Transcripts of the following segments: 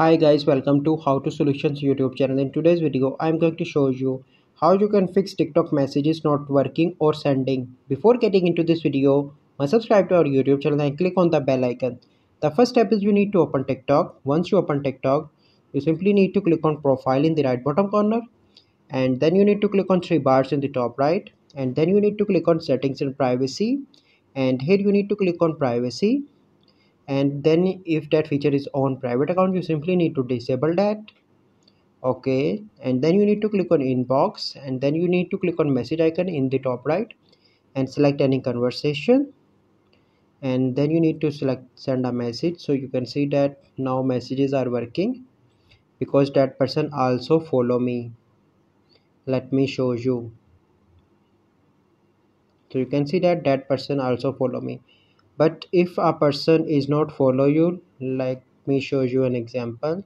Hi guys, welcome to How to Solutions YouTube channel. In today's video, I'm going to show you how you can fix TikTok messages not working or sending. Before getting into this video, must subscribe to our YouTube channel and click on the bell icon. The first step is you need to open TikTok. Once you open TikTok, you simply need to click on profile in the right bottom corner and then you need to click on three bars in the top right and then you need to click on settings and privacy and here you need to click on privacy and then if that feature is on private account you simply need to disable that. Okay. And then you need to click on inbox. And then you need to click on message icon in the top right and select any conversation. And then you need to select send a message. So you can see that now messages are working because that person also follow me. Let me show you. So you can see that that person also follow me but if a person is not follow you let me show you an example.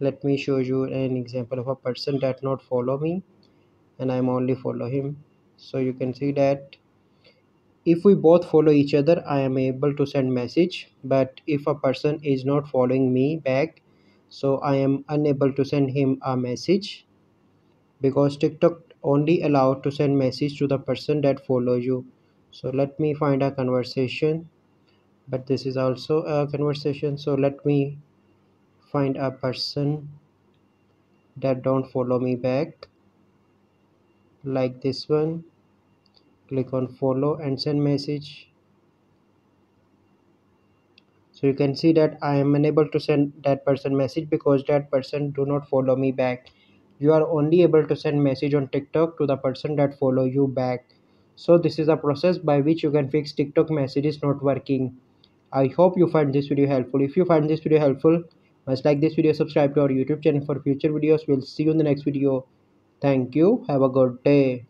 Let me show you an example of a person that not follow me and i'm only follow him. So you can see that if we both follow each other i am able to send message. But if a person is not following me back so i am unable to send him a message. Because tiktok only allowed to send message to the person that follow you so let me find a conversation but this is also a conversation. So let me find a person that don't follow me back like this one. Click on follow and send message. So you can see that i am unable to send that person message because that person do not follow me back. You are only able to send message on tiktok to the person that follow you back so this is a process by which you can fix tiktok messages not working. I hope you find this video helpful. If you find this video helpful must like this video subscribe to our youtube channel for future videos. We'll see you in the next video. Thank you. Have a good day